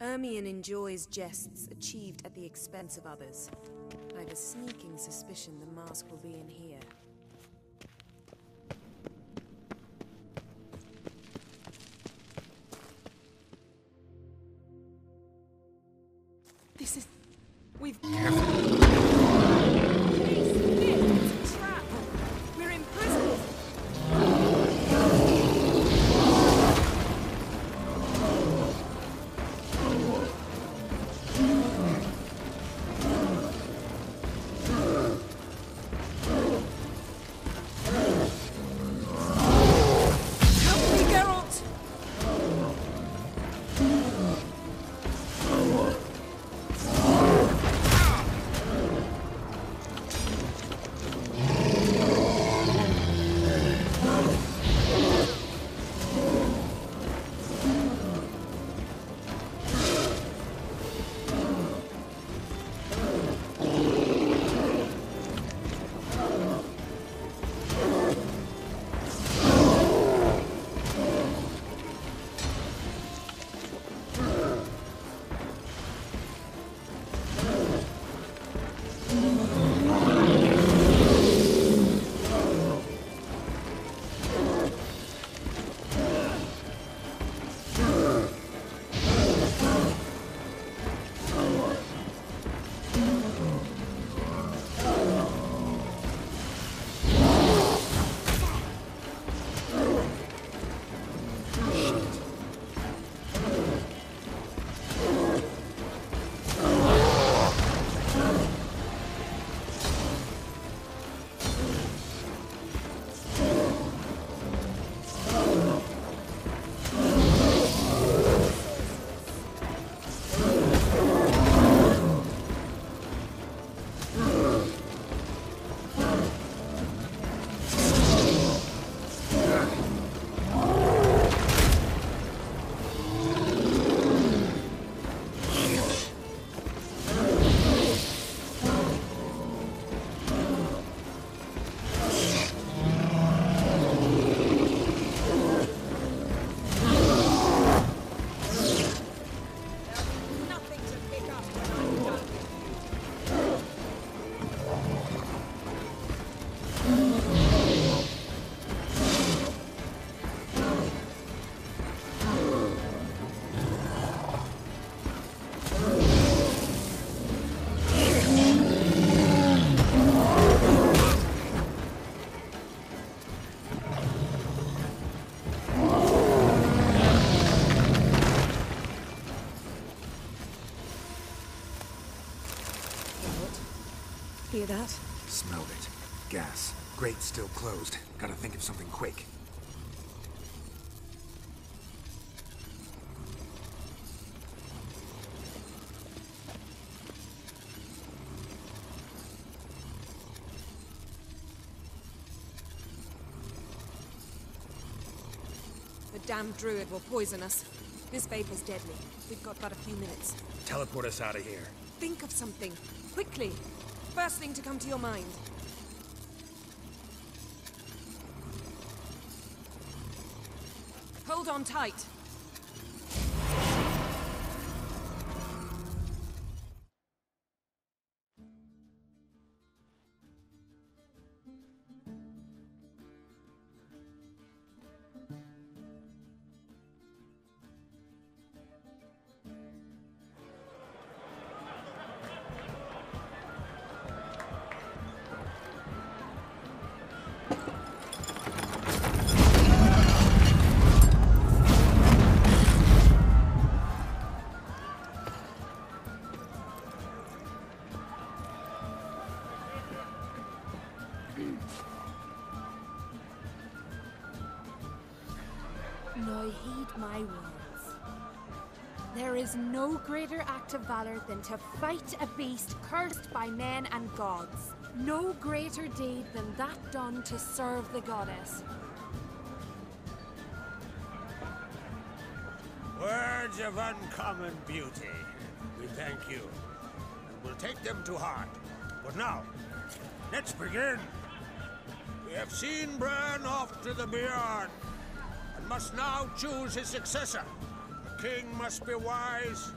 Ermion enjoys jests achieved at the expense of others. I've a sneaking suspicion the mask will be in here. Hear that? Smelled it. Gas. Grate still closed. Gotta think of something quick. The damned druid will poison us. This vapor's deadly. We've got but a few minutes. Teleport us out of here. Think of something. Quickly. First thing to come to your mind. Hold on tight. Now heed my words. There is no greater act of valor than to fight a beast cursed by men and gods. No greater deed than that done to serve the goddess. Words of uncommon beauty. We thank you. We'll take them to heart. But now, let's begin. We have seen Bran off to the Beyond, and must now choose his successor. The king must be wise,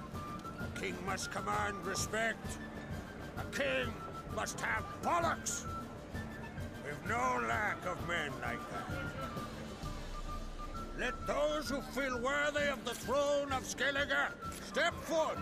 A king must command respect. A king must have bollocks. We've no lack of men like that. Let those who feel worthy of the throne of Skellige step forth.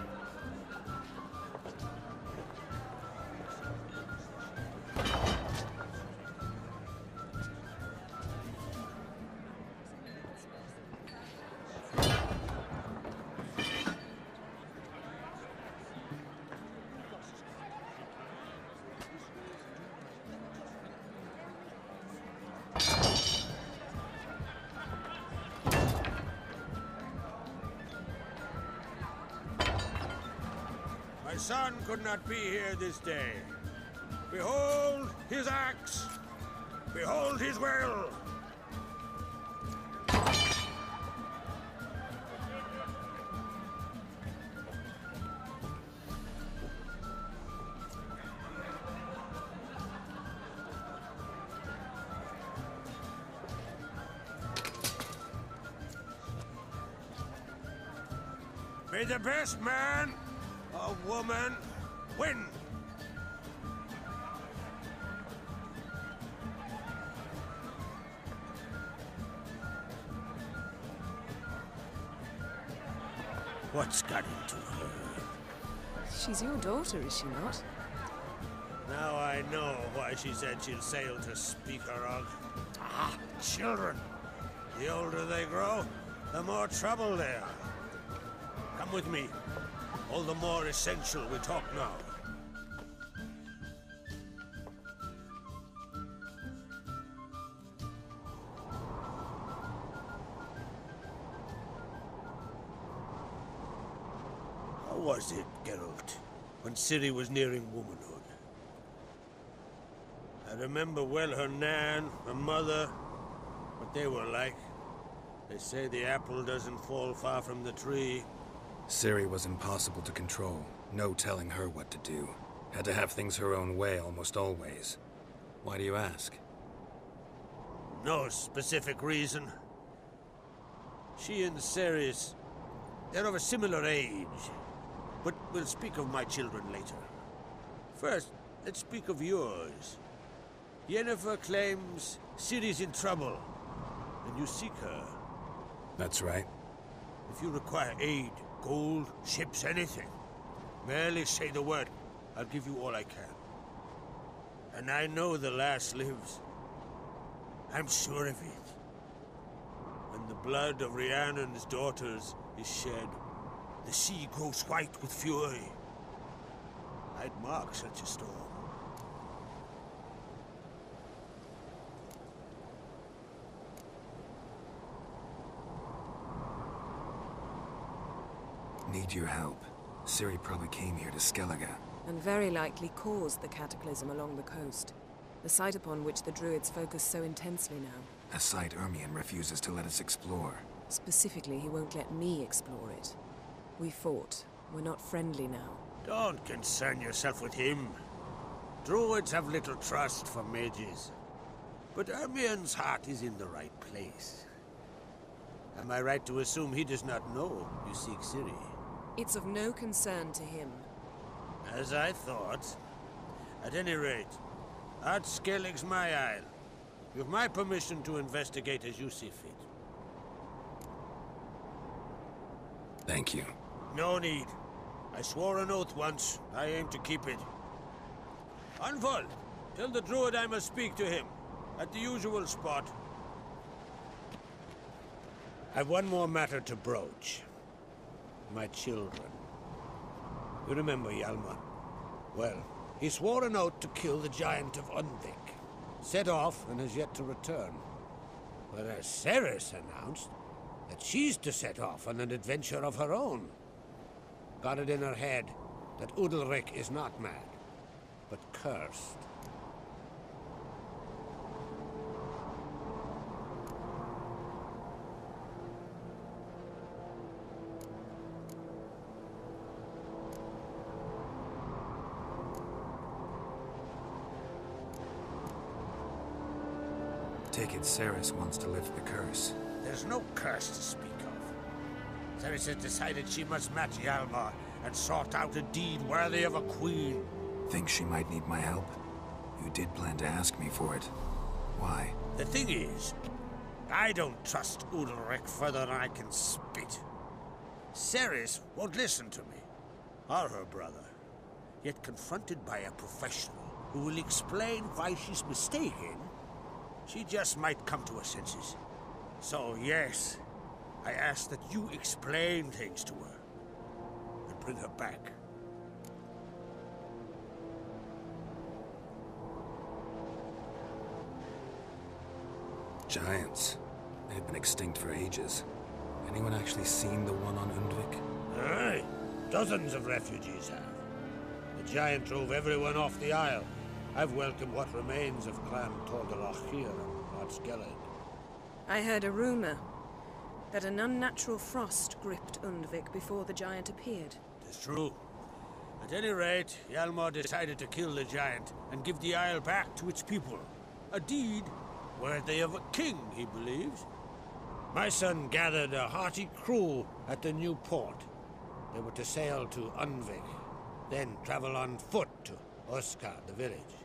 Son could not be here this day. Behold his axe. Behold his will. May the best man or woman win. What's got into her? She's your daughter, is she not? Now I know why she said she'll sail to speak her Spikeroog. Ah, children. The older they grow, the more trouble they are. Come with me. All the more essential we talk now. How was it, Geralt, when Ciri was nearing womanhood? I remember well her nan, her mother, what they were like. They say the apple doesn't fall far from the tree. Ciri was impossible to control. No telling her what to do. Had to have things her own way almost always. Why do you ask? No specific reason. She and Cerys, they're of a similar age. But we'll speak of my children later. First, let's speak of yours. Yennefer claims Ciri's in trouble, and you seek her. That's right. If you require aid, gold, ships, anything, merely say the word. I'll give you all I can. And I know the lass lives. I'm sure of it. When the blood of Rhiannon's daughters is shed, the sea grows white with fury. I'd mark such a storm. Need your help. Ciri probably came here to Skellige. And very likely caused the cataclysm along the coast. The site upon which the Druids focus so intensely now. A site Ermion refuses to let us explore. Specifically, he won't let me explore it. We fought. We're not friendly now. Don't concern yourself with him. Druids have little trust for mages. But Ermion's heart is in the right place. Am I right to assume he does not know you seek Ciri? It's of no concern to him. As I thought. At any rate, Ard Skellig's my isle. You have my permission to investigate as you see fit. Thank you. No need. I swore an oath once. I aim to keep it. Unfold. Tell the druid I must speak to him. At the usual spot. I've one more matter to broach. My children. You remember Hjalmar? Well, he swore an oath to kill the giant of Undvik. Set off and has yet to return. Whereas Cerys announced that she's to set off on an adventure of her own. Got it in her head that Udalryk is not mad, but cursed. Cerys wants to lift the curse. There's no curse to speak of. Cerys has decided she must match Hjalmar, and sought out a deed worthy of a queen. Think she might need my help? You did plan to ask me for it. Why? The thing is, I don't trust Udalryk further than I can spit. Cerys won't listen to me, or her brother. Yet confronted by a professional who will explain why she's mistaken, she just might come to her senses. So yes, I ask that you explain things to her and bring her back. Giants. They've been extinct for ages. Anyone actually seen the one on Undvik? Aye, dozens of refugees have. The giant drove everyone off the Isle. I've welcomed what remains of Clan Tordarroch here on Skellig. I heard a rumor that an unnatural frost gripped Undvik before the giant appeared. It's true. At any rate, Hjalmar decided to kill the giant and give the Isle back to its people. A deed worthy of a king, he believes. My son gathered a hearty crew at the new port. They were to sail to Undvik, then travel on foot to Oskar, the village.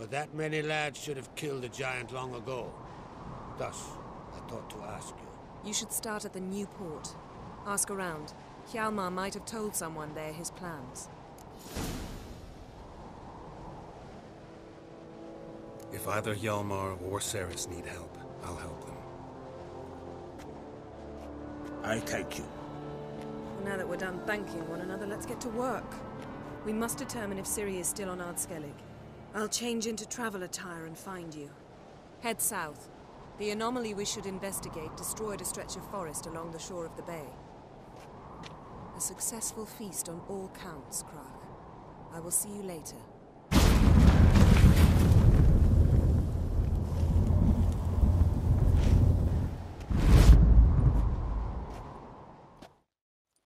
But that many lads should have killed the giant long ago. Thus, I thought to ask you. You should start at the new port. Ask around. Hjalmar might have told someone there his plans. If either Hjalmar or Cerys need help, I'll help them. I thank you. Well, now that we're done thanking one another, let's get to work. We must determine if Ciri is still on Ard Skellig. I'll change into travel attire and find you. Head south. The anomaly we should investigate destroyed a stretch of forest along the shore of the bay. A successful feast on all counts, Crach. I will see you later.